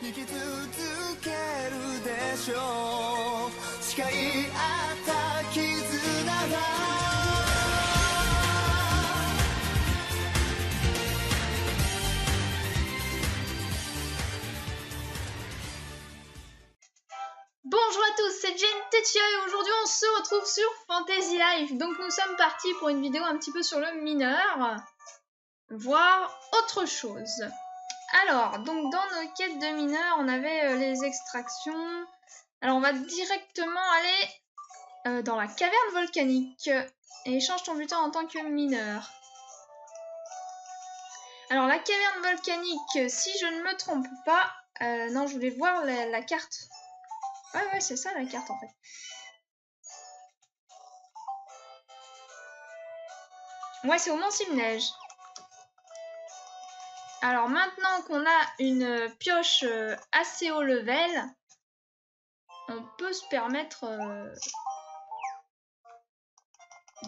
生き続けるでしょう誓い合った絆は Bonjour à tous, c'est Jane Tetia et aujourd'hui on se retrouve sur Fantasy Life. Donc nous sommes partis pour une vidéo un petit peu sur le mineur, voir autre chose. Alors, donc dans nos quêtes de mineurs, on avait euh, les extractions. Alors on va directement aller euh, dans la caverne volcanique et échange ton butin en tant que mineur. Alors la caverne volcanique, si je ne me trompe pas, euh, non je voulais voir la, carte. Ouais, ouais, c'est ça la carte en fait. Ouais, c'est au Mont Simneige. Alors maintenant qu'on a une pioche euh, assez haut level, on peut se permettre euh,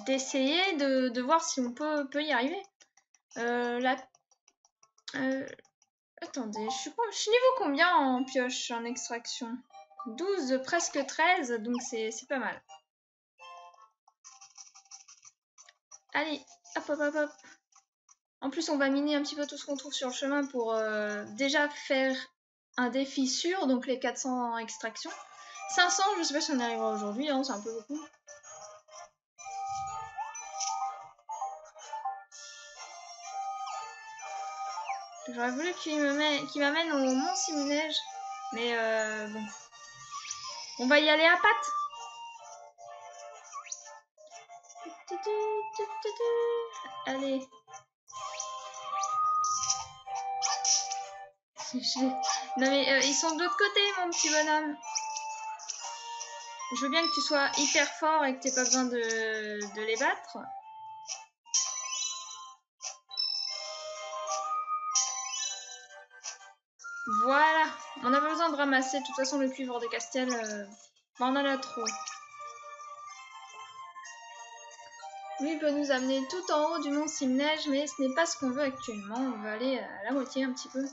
d'essayer de, voir si on peut, y arriver. Euh, attendez, je suis, je suis niveau combien en pioche en extraction? 12, presque 13, donc c'est pas mal. Allez, hop hop hop hop. En plus, on va miner un petit peu tout ce qu'on trouve sur le chemin pour euh, déjà faire un défi sûr, donc les 400 extractions. 500, je sais pas si on arrivera aujourd'hui, hein, c'est un peu beaucoup. J'aurais voulu qu'il m'amène au Mont Simneige, mais euh, bon. On va y aller à pattes. Allez. Non mais euh, ils sont de l'autre côté mon petit bonhomme. Je veux bien que tu sois hyper fort et que t'aies pas besoin de, les battre. Voilà, on n'a pas besoin de ramasser. De toute façon, le cuivre de Castel, euh, bah, on en a trop. Lui peut nous amener tout en haut du mont Simneige, mais ce n'est pas ce qu'on veut actuellement. On veut aller à la moitié un petit peu.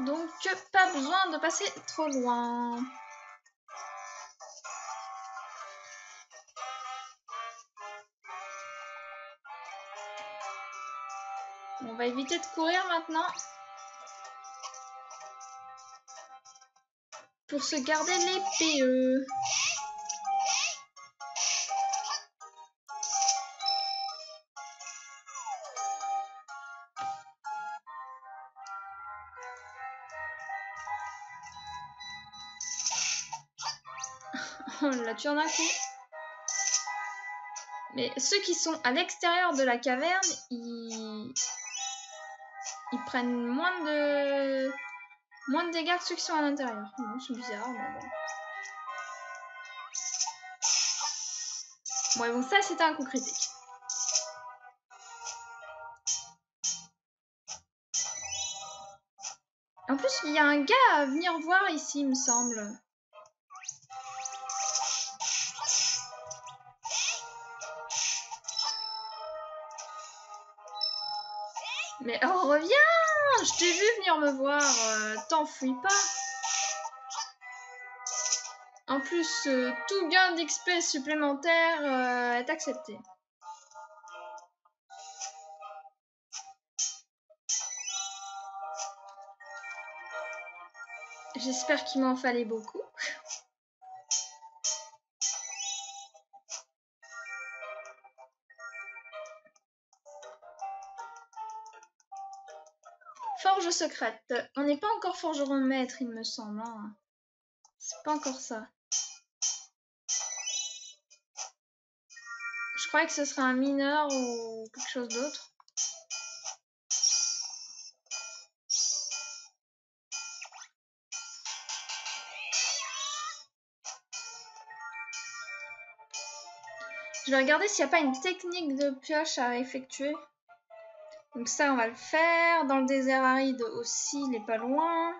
Donc, pas besoin de passer trop loin. On va éviter de courir maintenant. Pour se garder les PE. Tué en un coup. Mais ceux qui sont à l'extérieur de la caverne, ils... ils prennent moins de moins de dégâts que ceux qui sont à l'intérieur. Non, c'est bizarre, mais bon. Ouais, bon, ça c'était un coup critique. En plus, il y a un gars à venir voir ici, il me semble. Mais oh, reviens Je t'ai vu venir me voir, euh, t'enfuis pas. En plus, euh, tout gain d'XP supplémentaire euh, est accepté. J'espère qu'il m'en fallait beaucoup. On n'est pas encore forgeron maître, il me semble. hein. C'est pas encore ça. Je croyais que ce serait un mineur ou quelque chose d'autre. Je vais regarder s'il n'y a pas une technique de pioche à effectuer. Donc ça, on va le faire. Dans le désert aride aussi, il est pas loin.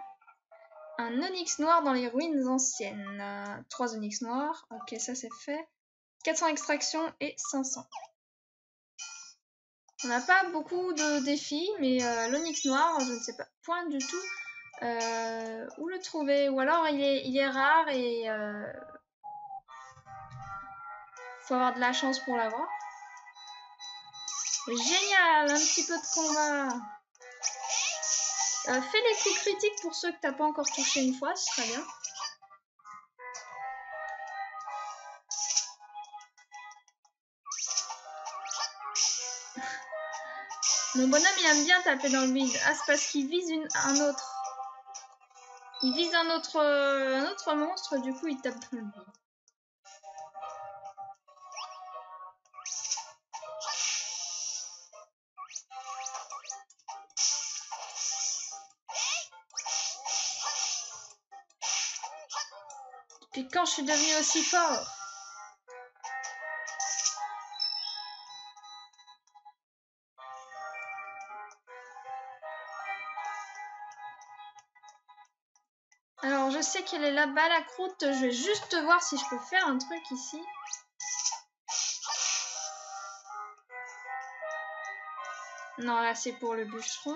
Un onyx noir dans les ruines anciennes. Trois onyx noirs. Ok, ça c'est fait. 400 extractions et 500. On n'a pas beaucoup de défis, mais euh, l'onyx noir, je ne sais pas point du tout euh, où le trouver. Ou alors il est, il est rare et euh, faut avoir de la chance pour l'avoir. Génial, un petit peu de combat. Euh, fais les coups critiques pour ceux que t'as pas encore touché une fois, ce serait bien. Mon bonhomme, il aime bien taper dans le vide. Ah, c'est parce qu'il vise un autre. Il vise un autre, euh, un autre monstre, du coup, il tape dans le vide. Depuis quand je suis devenue aussi fort Alors, je sais qu'elle est là-bas, la croûte. Je vais juste voir si je peux faire un truc ici. Non, là, c'est pour le bûcheron.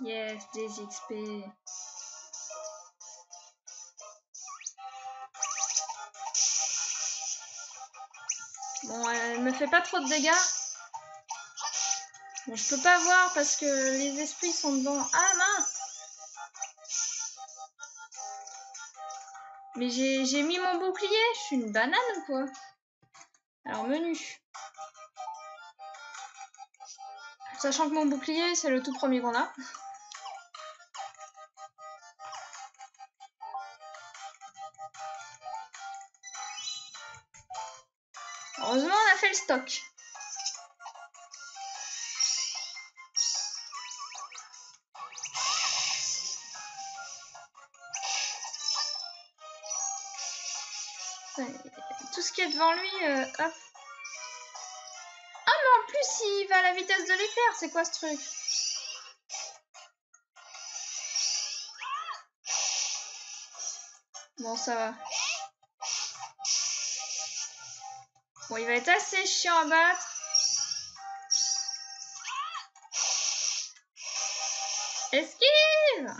Yes, des XP. Bon, elle me fait pas trop de dégâts. Bon, je peux pas voir parce que les esprits sont dedans. Ah mince Mais j'ai mis mon bouclier. Je suis une banane ou quoi? Alors, menu. Sachant que mon bouclier, c'est le tout premier qu'on a. Tout ce qui est devant lui, euh, hop. Ah, mais en plus, il va à la vitesse de l'éclair. C'est quoi ce truc? Bon, ça va. Bon, il va être assez chiant à battre. Esquive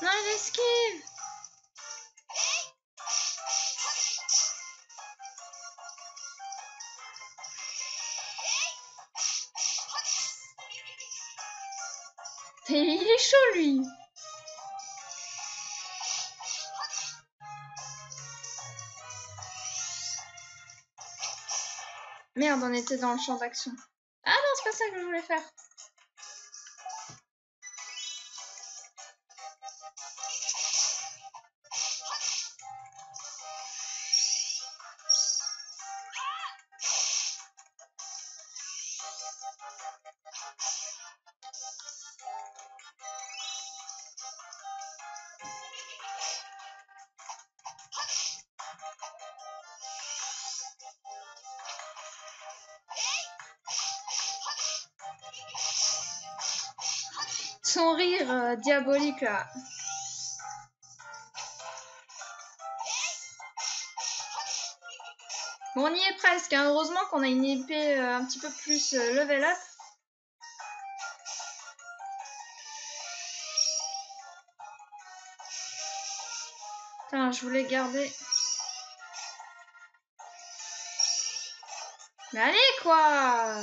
Non, il esquive chaud, lui Merde, on était dans le champ d'action. Ah non, c'est pas ça que je voulais faire. Son rire euh, diabolique là. Bon, on y est presque. hein. Heureusement qu'on a une épée euh, un petit peu plus euh, level up. Putain, je voulais garder. Mais allez quoi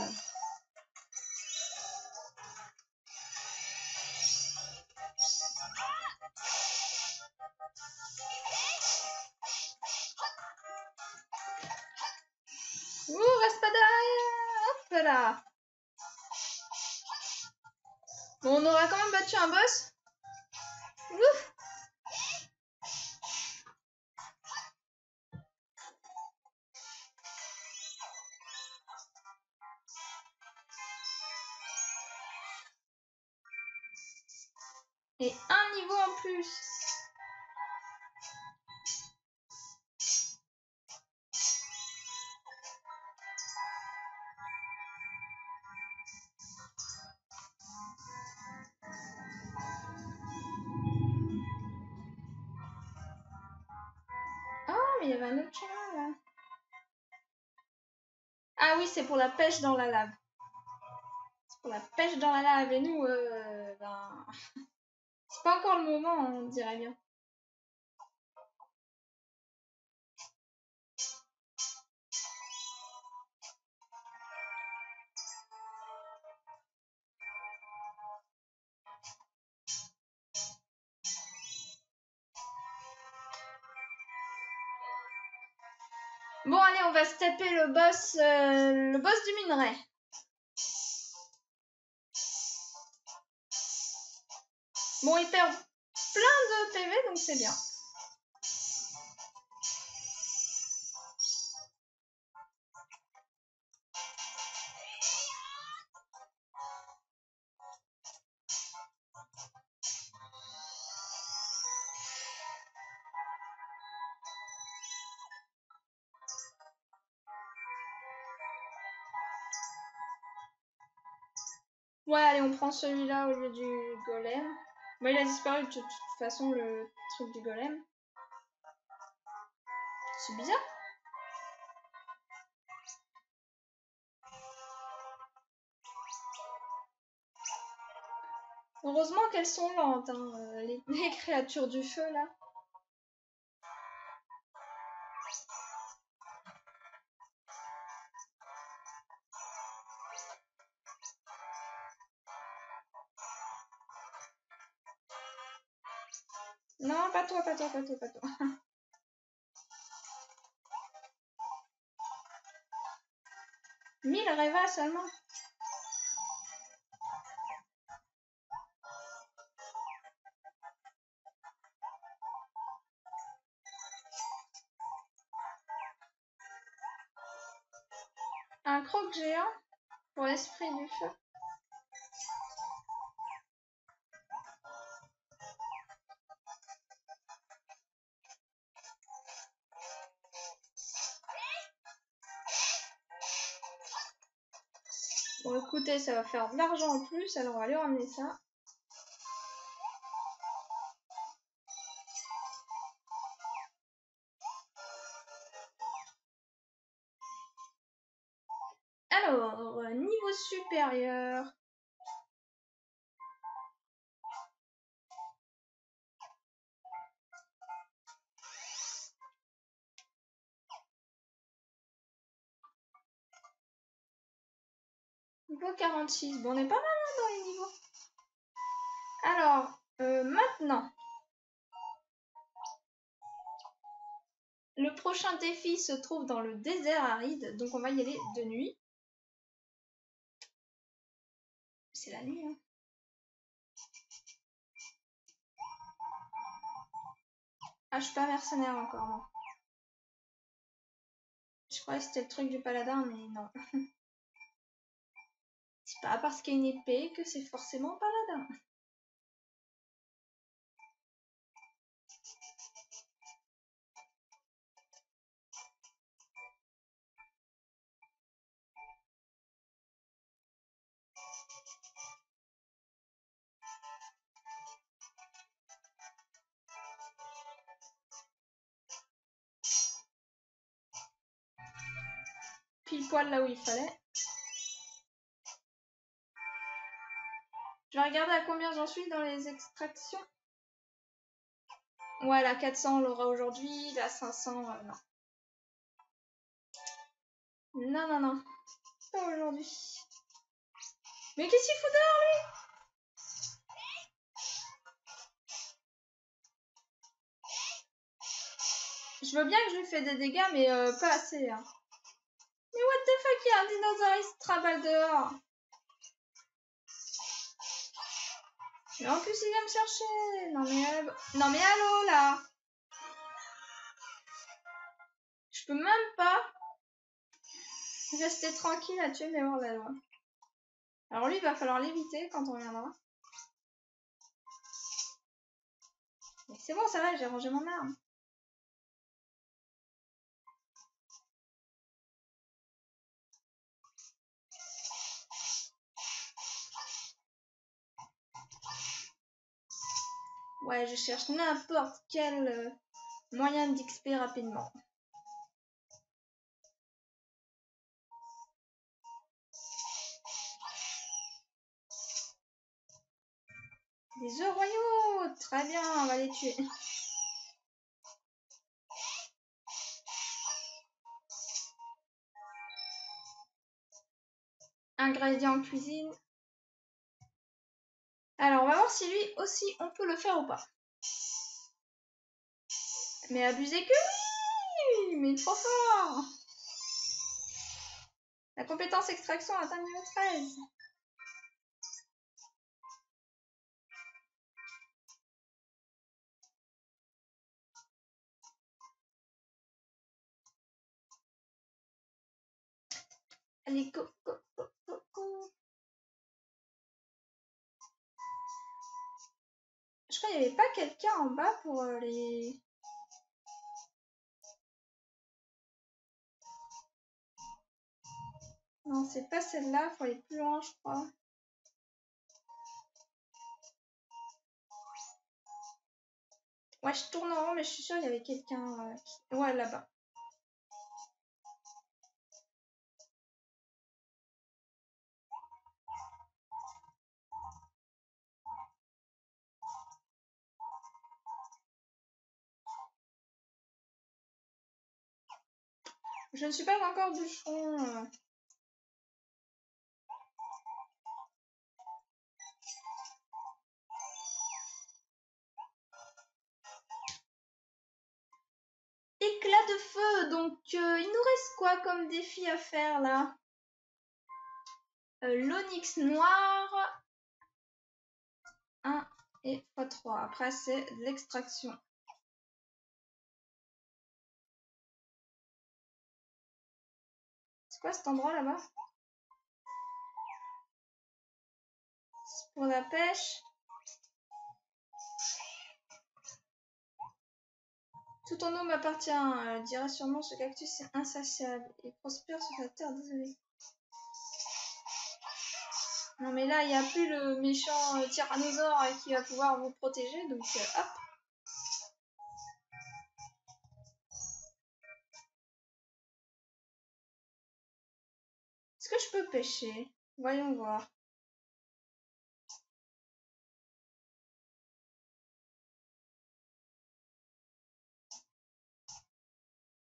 là. Ah oui, c'est pour la pêche dans la lave. C'est pour la pêche dans la lave. Et nous, euh, ben... c'est pas encore le moment, on dirait bien. Le boss, euh, le boss du minerai. Bon, il perd plein de PV, donc c'est bien. Ouais, allez, on prend celui-là au lieu du golem. Bon, il a disparu de toute façon, le truc du golem. C'est bizarre. Heureusement qu'elles sont lentes, hein, euh, les créatures du feu, là. Toi, pas. Mille rêva seulement. Un croc géant pour l'esprit du feu. Ça va faire de l'argent en plus, alors on va ramener ça. Alors, euh, niveau supérieur. Niveau 46. Bon, on est pas mal hein, dans les niveaux. Alors, euh, maintenant. Le prochain défi se trouve dans le désert aride, donc on va y aller de nuit. C'est la nuit, hein. Ah, je suis pas mercenaire encore. Je croyais que c'était le truc du paladin, mais non. Pas parce qu'il y a une épée que c'est forcément paladin. Pile poil là où il fallait. Je vais regarder à combien j'en suis dans les extractions? Ouais, la 400, on l'aura aujourd'hui. La 500, euh, non. Non, non, non. Pas aujourd'hui. Mais qu'est-ce qu'il fout dehors, lui? Je veux bien que je lui fais des dégâts, mais euh, pas assez. Hein. Mais what the fuck, il y a un dinosaure, il se dehors. Mais en plus, il vient me chercher. Non mais, non mais allô là. Je peux même pas rester tranquille à tuer mes loi. Alors lui, il va falloir l'éviter quand on viendra. C'est bon, ça va, j'ai rangé mon arme. Ouais, je cherche n'importe quel euh, moyen d'XP rapidement. Des œufs royaux Très bien, on va les tuer. Ingrédients cuisine. Alors, on va voir si lui aussi, on peut le faire ou pas. Mais abusez que oui Mais trop fort La compétence extraction atteint niveau 13. Allez, go, Qu'il n'y avait pas quelqu'un en bas pour euh, les... Non, c'est pas celle-là, faut aller plus loin, je crois. Ouais, je tourne en rond, mais je suis sûre qu'il y avait quelqu'un euh, qui... Ouais, là-bas. Je ne suis pas encore bûcheron. euh. Éclat de feu. Donc, euh, il nous reste quoi comme défi à faire là? Euh, L'onyx noir. 1 et x3. Après, c'est l'extraction. Cet endroit là-bas? Pour la pêche. Tout en eau m'appartient, euh, dira sûrement ce cactus est insatiable. Il prospère sur la terre, désolé. Non mais là, il n'y a plus le méchant euh, tyrannosaure qui va pouvoir vous protéger, donc euh, hop. Est-ce que je peux pêcher? Voyons voir.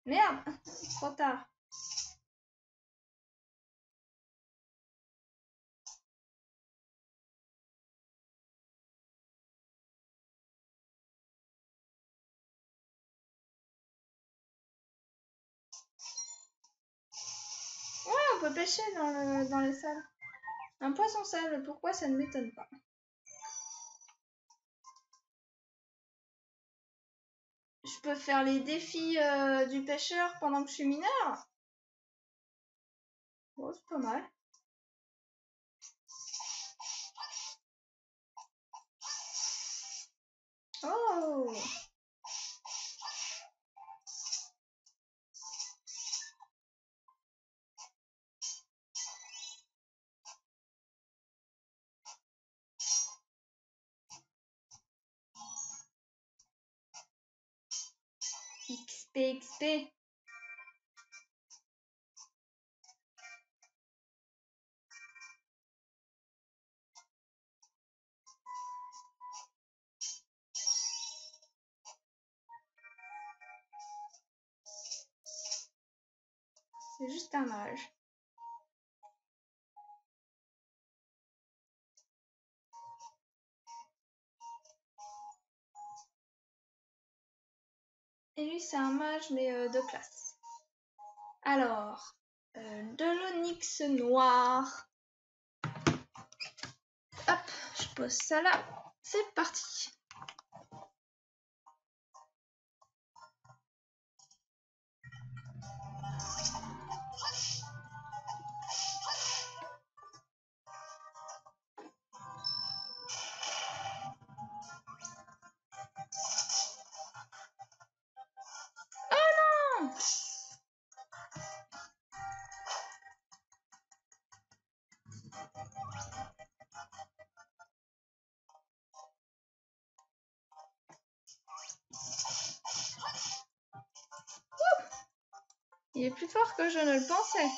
Merde Trop tard. Ouais, on peut pêcher dans, le, dans les salles. Un poisson sable, pourquoi ça ne m'étonne pas? Je peux faire les défis euh, du pêcheur pendant que je suis mineur Bon, c'est pas mal. Oh C'est juste un mage. Et lui, c'est un mage, mais euh, de classe. Alors, euh, de l'onyx noir. Hop, je pose ça là. C'est parti. Il est plus fort que je ne le pensais.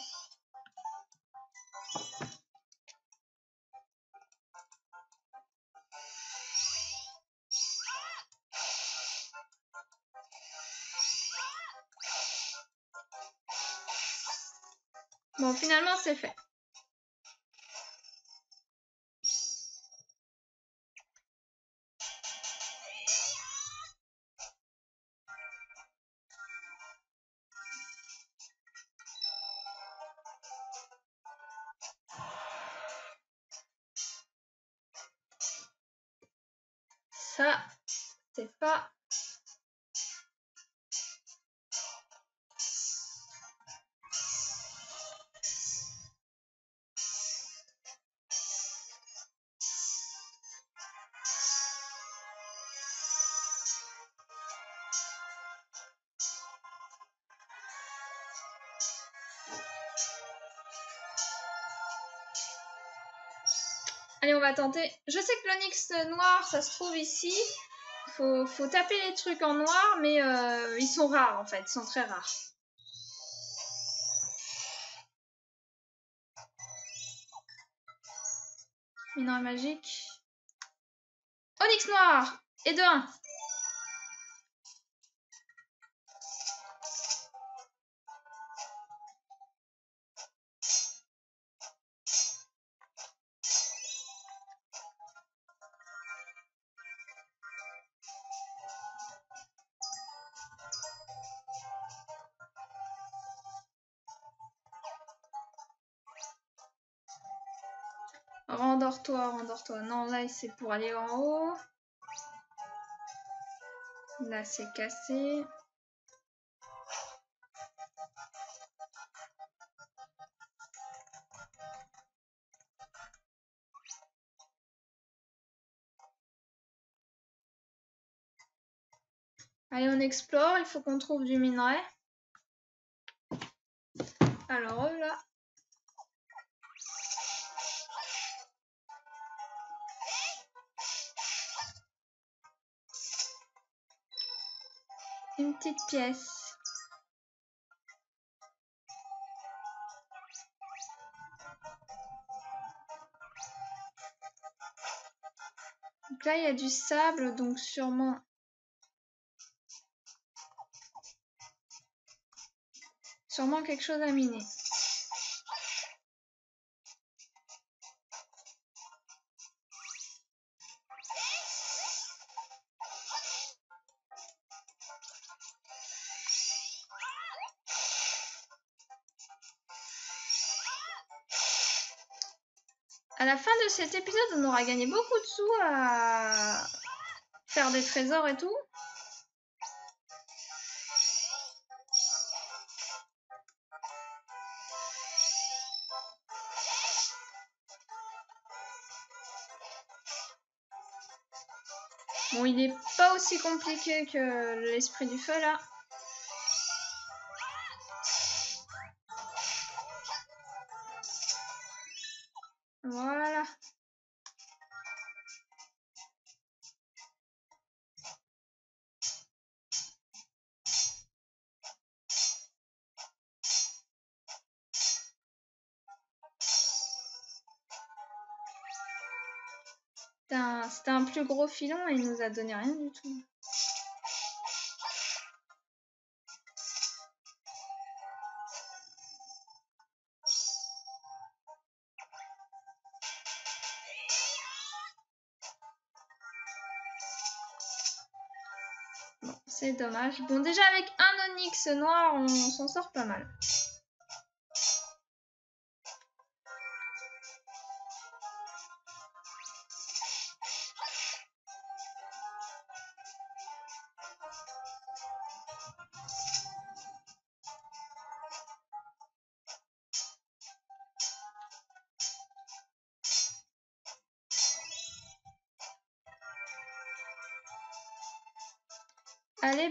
Bon, finalement, c'est fait. Allez, on va tenter. Je sais que l'onyx noir, ça se trouve ici. Faut, faut taper les trucs en noir, mais euh, ils sont rares en fait. Ils sont très rares. Mineur magique. Onyx noir Et de 1. Non, là, c'est pour aller en haut. Là, c'est cassé. Allez, on explore. Il faut qu'on trouve du minerai. Alors, là. Petite pièce. Donc là, il y a du sable, donc sûrement... Sûrement quelque chose à miner. Cet épisode, on aura gagné beaucoup de sous à faire des trésors et tout. Bon, il n'est pas aussi compliqué que l'esprit du feu là. Gros filon et il nous a donné rien du tout. C'est dommage. Bon, déjà avec un onyx noir, on s'en sort pas mal.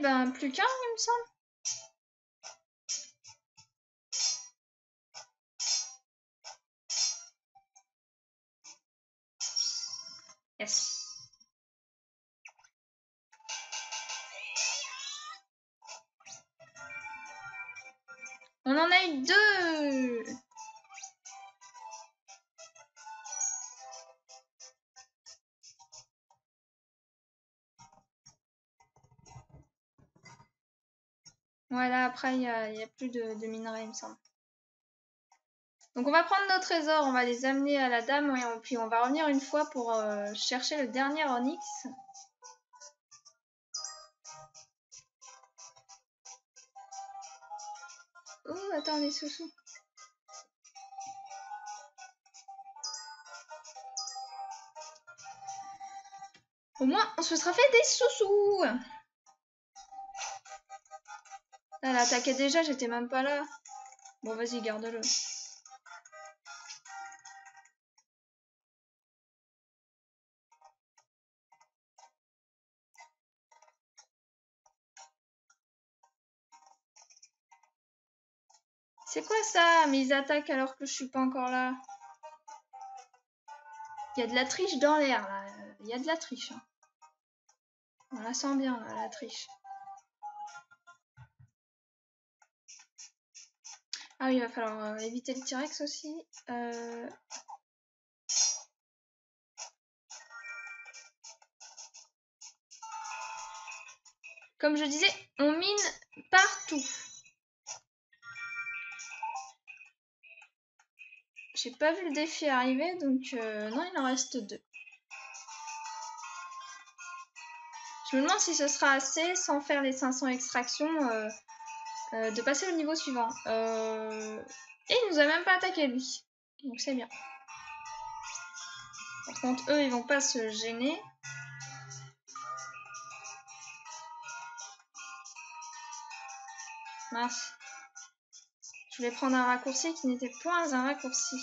Ben plus qu'un, il me semble. Voilà, après, il n'y a, plus de, minerais, il me semble. Donc on va prendre nos trésors, on va les amener à la dame, et puis on va revenir une fois pour euh, chercher le dernier onyx. Oh, attends, les sous-sous. Au moins, on se sera fait des sous-sous. Elle a attaqué déjà, j'étais même pas là. Bon, vas-y, garde-le. C'est quoi ça Mais ils attaquent alors que je suis pas encore là. Il y a de la triche dans l'air là. Il y a de la triche. hein. On la sent bien là, la triche. Ah oui, il va falloir euh, éviter le T-Rex aussi. Euh, Comme je disais, on mine partout. J'ai pas vu le défi arriver, donc euh, non, il en reste deux. Je me demande si ce sera assez, sans faire les 500 extractions, euh, de passer au niveau suivant. Euh, Et il nous a même pas attaqué, lui. Donc c'est bien. Par contre, eux, ils vont pas se gêner. Mince. Je voulais prendre un raccourci qui n'était point un raccourci.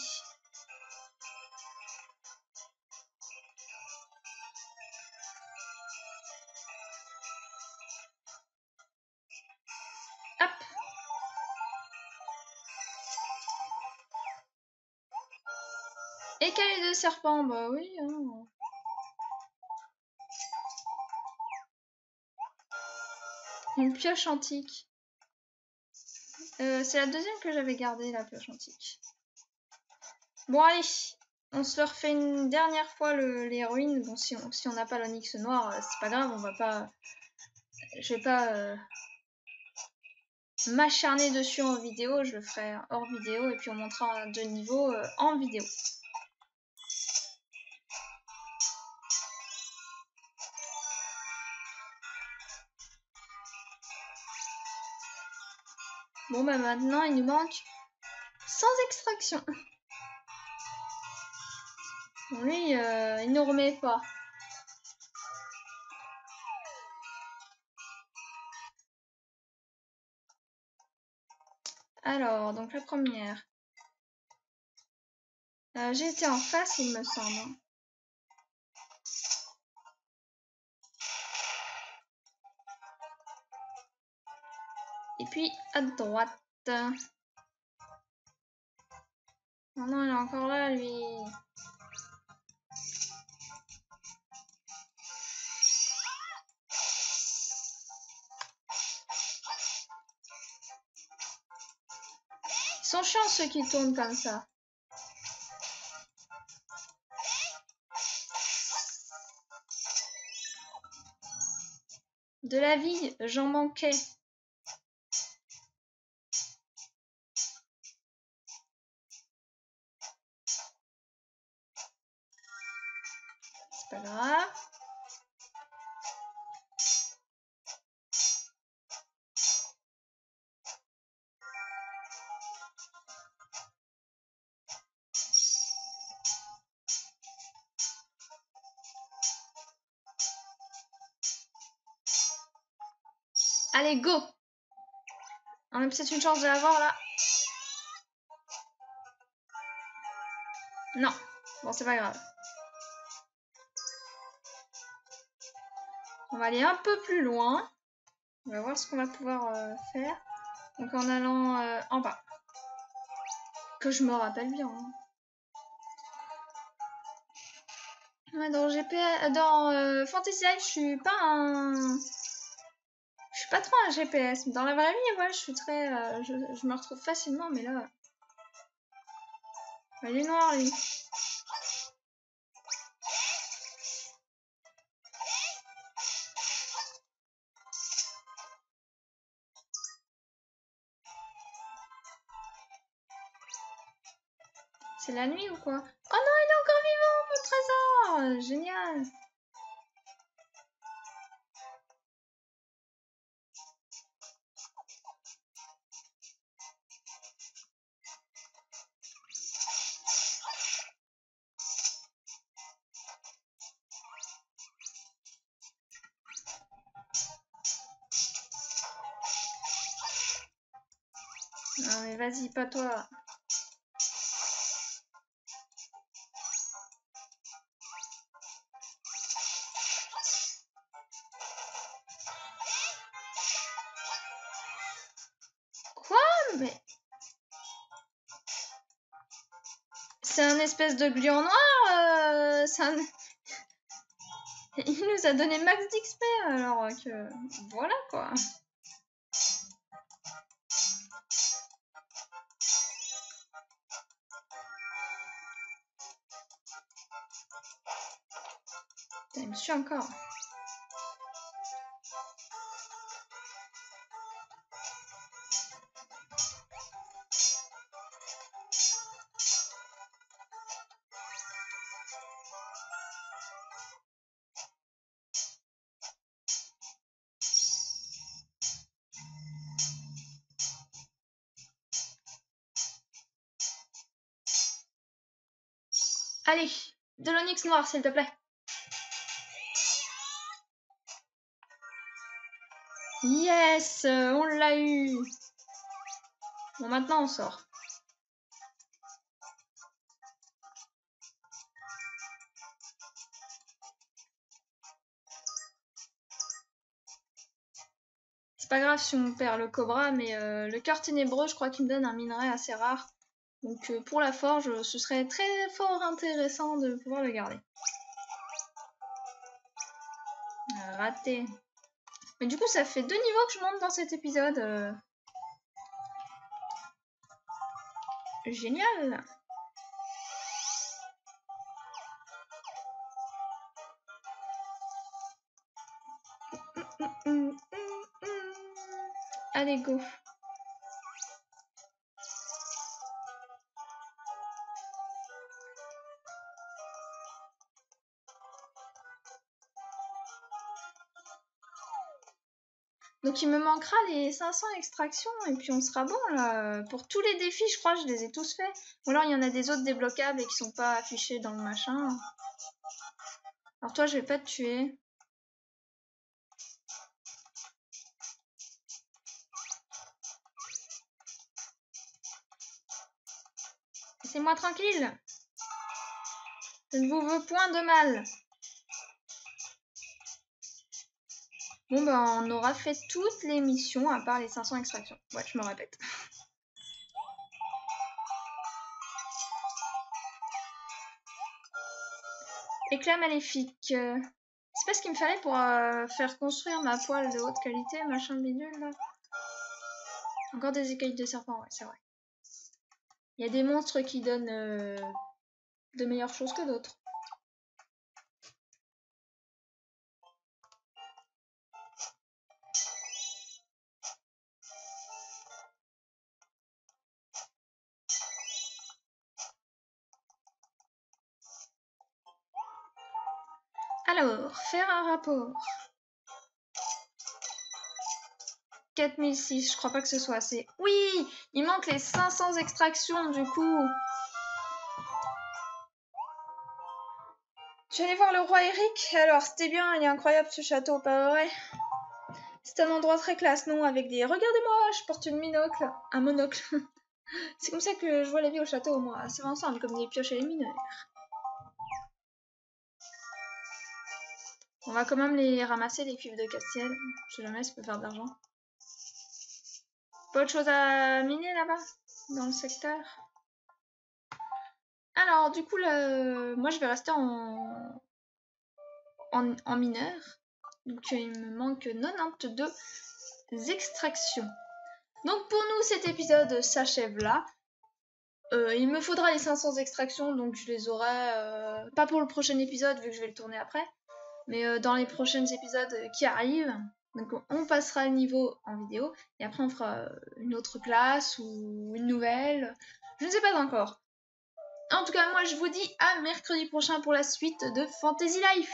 Serpent, bah oui. hein. Une pioche antique. Euh, c'est la deuxième que j'avais gardée, la pioche antique. Bon, allez, on se le refait une dernière fois le- les ruines. Bon, si on si on n'a pas l'onyx noir, euh, c'est pas grave, on va pas. Je vais pas euh, m'acharner dessus en vidéo, je le ferai hors vidéo et puis on montrera de niveau euh, en vidéo. Bon, bah maintenant, il nous manque sans extraction. Bon, lui, euh, il nous remet pas. Alors, donc la première. Euh, été en face, il me semble. Puis à droite. Oh non, il est encore là, lui. Ils sont chiants ceux qui tournent comme ça. De la vie, j'en manquais. Peut-être une chance de l'avoir là. Non. Bon, c'est pas grave. On va aller un peu plus loin. On va voir ce qu'on va pouvoir euh, faire. Donc en allant euh, en bas. Que je me rappelle bien. hein. Dans GP, dans euh, Fantasy Life, je suis pas un, suis pas trop un GPS. Dans la vraie vie, ouais, je suis très. euh, je, je me retrouve facilement, mais là. Il est noir, lui. C'est la nuit ou quoi? Oh non, il est encore vivant, mon trésor Génial pas toi. Quoi? Mais... C'est un espèce de gluant noir euh, Il nous a donné max d'XP alors que... Voilà quoi. Allez, de l'onyx noir s'il te plaît. Yes, euh, on l'a eu. Bon, maintenant on sort. C'est pas grave si on perd le cobra, mais euh, le cœur ténébreux, je crois qu'il me donne un minerai assez rare. Donc euh, pour la forge, ce serait très fort intéressant de pouvoir le garder. Raté. Mais du coup, ça fait deux niveaux que je monte dans cet épisode. euh. Génial. Allez, go. Donc il me manquera les 500 extractions et puis on sera bon là. Pour tous les défis, je crois, je les ai tous faits. Ou alors il y en a des autres débloquables et qui sont pas affichés dans le machin. Alors toi, je vais pas te tuer. Laissez-moi tranquille. Je ne vous veux point de mal. Bon, ben, on aura fait toutes les missions à part les 500 extractions. Ouais, je me répète. Éclat maléfique. C'est pas ce qu'il me fallait pour euh, faire construire ma poêle de haute qualité, machin bidule là. Encore des écailles de serpent, ouais, c'est vrai. Il y a des monstres qui donnent euh, de meilleures choses que d'autres. Faire un rapport. 4006, je crois pas que ce soit assez. Oui, il manque les 500 extractions du coup. Je suis allée voir le roi Eric. Alors, c'était bien, il est incroyable ce château, pas vrai? C'est un endroit très classe, non? Avec des. Regardez-moi, je porte une minocle. Un monocle. C'est comme ça que je vois la vie au château, moi. C'est ensemble, comme des pioches et les mineurs. On va quand même les ramasser, les cuivres de Castiel. Je sais jamais, ça peut faire de l'argent. Pas autre chose à miner là-bas Dans le secteur Alors, du coup, moi je vais rester en mineur. Donc il me manque 92 extractions. Donc pour nous, cet épisode s'achève là. Euh, il me faudra les 500 extractions, donc je les aurai euh, pas pour le prochain épisode vu que je vais le tourner après, mais euh, dans les prochains épisodes qui arrivent. Donc on passera le niveau en vidéo et après on fera une autre classe ou une nouvelle. Je ne sais pas encore. En tout cas, moi je vous dis à mercredi prochain pour la suite de Fantasy Life.